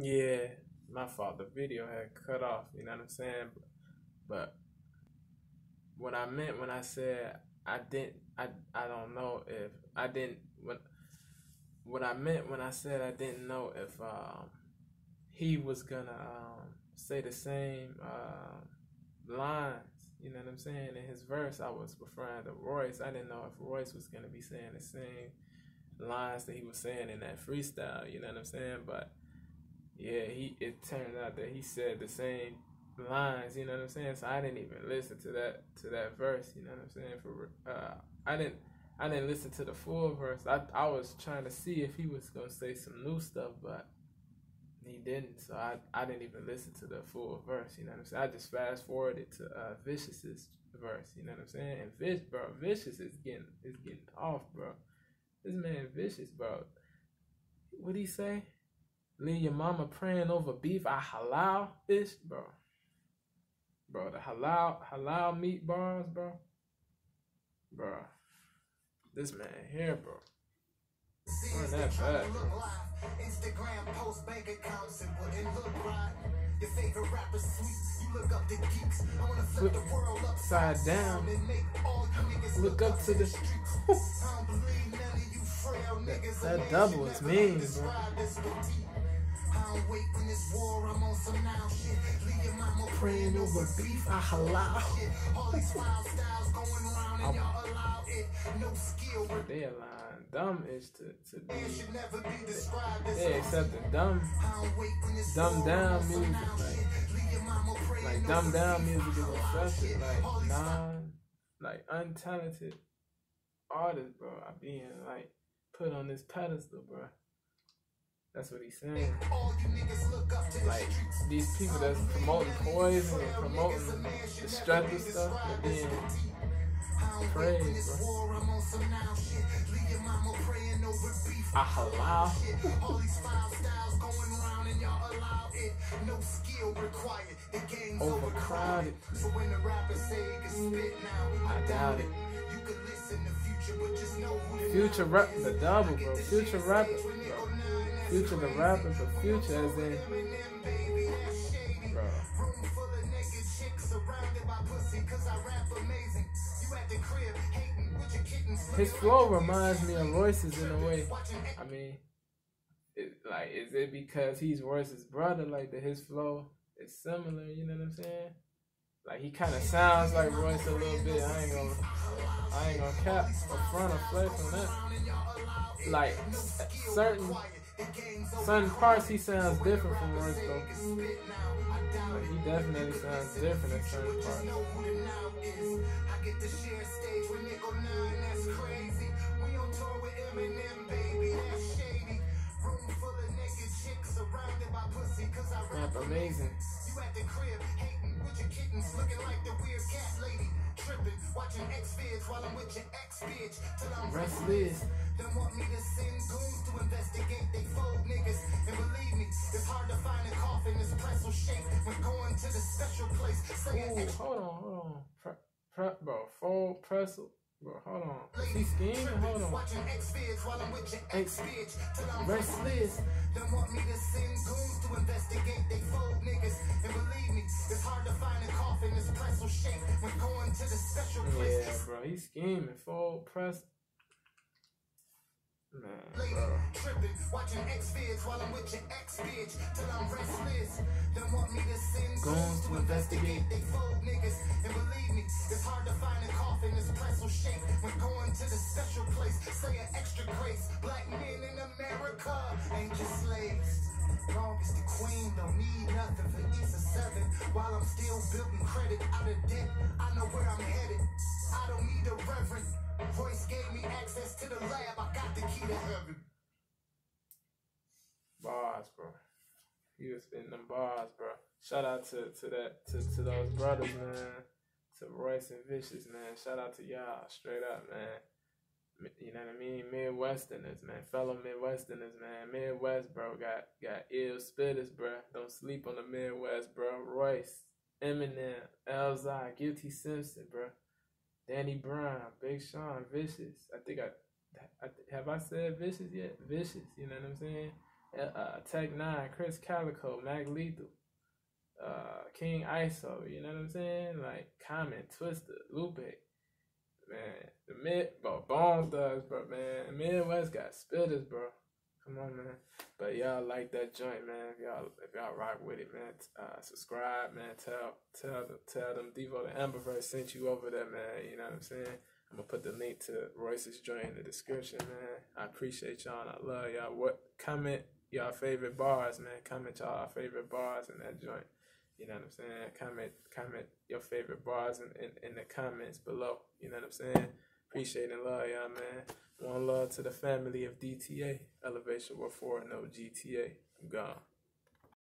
Yeah, my fault. The video had cut off. You know what I'm saying? But what I meant when I said I didn't, I I don't know if I didn't. What what I meant when I said I didn't know if um he was gonna um say the same uh, lines. You know what I'm saying? In his verse, I was referring to Royce. I didn't know if Royce was gonna be saying the same lines that he was saying in that freestyle. You know what I'm saying? But yeah, he it turned out that he said the same lines, you know what I'm saying? So I didn't even listen to that to that verse, you know what I'm saying? For uh I didn't I didn't listen to the full verse. I I was trying to see if he was gonna say some new stuff, but he didn't. So I, I didn't even listen to the full verse, you know what I'm saying? I just fast forwarded to uh Vishis's verse, you know what I'm saying? And Vishis bro, Vishis is getting is getting off, bro. This man Vishis, bro. What'd he say? Leave your mama praying over beef. I halal fish, bro. Bro, the halal halal meat bars, bro. Bro. This man here, bro. Run that back, bro. Instagram post bank accounts and wouldn't look right. Your favorite rapper sweet. You look up the geeks. I wanna flip the world upside down and make all you niggas look up to the streets. that, that double is mean, bro. Praying over beef, I halal. they align dumb is to, to be they accept the dumb dumb down music. like like dumb down music is accepted like non like untalented artists bro. Are being like put on this pedestal bro that's what he's saying. Like these people that's promoting poison and promoting destructive stuff and being praised, bro. I halal. No skill required. The game's overcrowded. So when the rappers say you can spit now, I doubt it. You could listen to future, but just know who Future rap, the double, bro. Future rapper, bro. Future the rapper, but future as in, bro. His flow reminds me of Royce's in a way. I mean, it, like, is it because he's Royce's brother? Like that, his flow is similar. You know what I'm saying? Like he kind of sounds like Royce a little bit. I ain't gonna, I ain't gonna cap or front or flex on that. Like certain parts he sounds different from Royce though. Like, he definitely sounds different in certain parts. Rap amazing. You at the crib hating kittens looking like the weird cat lady tripping, watching X vids while I'm with your ex bitch till I'm restless. Want me to send goons to investigate they fold niggas. And believe me, it's hard to find a coffin this pretzel shape when going to the special place. Say Ooh, hold on, hold on. Pre, pre, bro, fold pretzel. Bro, hold on. Is he scheming? Hold on. Watching X vids while I'm with your ex bitch till I'm restless. Then want me to send goons to investigate they fold niggas. And believe me, it's hard to find a coffin this pretzel shape when going to the special place. Yeah, bro, he's scheming. Fold press. Man, bro. Tripping, watching X vids while I'm with your ex bitch till I'm restless. Then want me to send goons to investigate they fold niggas. And believe me, it's hard to find a coffin this pretzel shape when going to the special place. Say an extra grace. Black men in America ain't just slaves. Long as the queen don't need nothing for Easter 7 While I'm still building credit out of debt I know where I'm headed I don't need a reverend Royce gave me access to the lab I got the key to heaven Bars, bro. He was spitting them bars, bro. Shout out to, to that to, to those brothers, man. To Royce and Vishis, man. Shout out to y'all, straight up, man. You know what I mean? Midwesterners, man. Fellow Midwesterners, man. Midwest, bro. Got got ill spitters, bro. Don't sleep on the Midwest, bro. Royce, Eminem, Elzhi, Guilty Simpson, bro. Danny Brown, Big Sean, Vishis. I think I, I have I said Vishis yet? Vishis. You know what I'm saying? uh, Tech N9ne, Krizz Kaliko, Mac Lethal, uh, King ISO. You know what I'm saying? Like Common, Twista, Lupe. Man, the mid, bro, Bone Thugs, bro, man. Midwest got spitters, bro. Come on, man. But y'all like that joint, man. If y'all if y'all rock with it, man. Uh, subscribe, man. Tell tell them tell them Devo the Ambivert sent you over there, man. You know what I'm saying? I'm gonna put the link to Royce's joint in the description, man. I appreciate y'all and I love y'all. What comment y'all favorite bars, man? Comment y'all favorite bars in that joint. You know what I'm saying? Comment comment your favorite bars in, in, in the comments below. You know what I'm saying? Appreciate and love y'all, man. One love to the family of DTA. Elevation War 4 no GTA. I'm gone.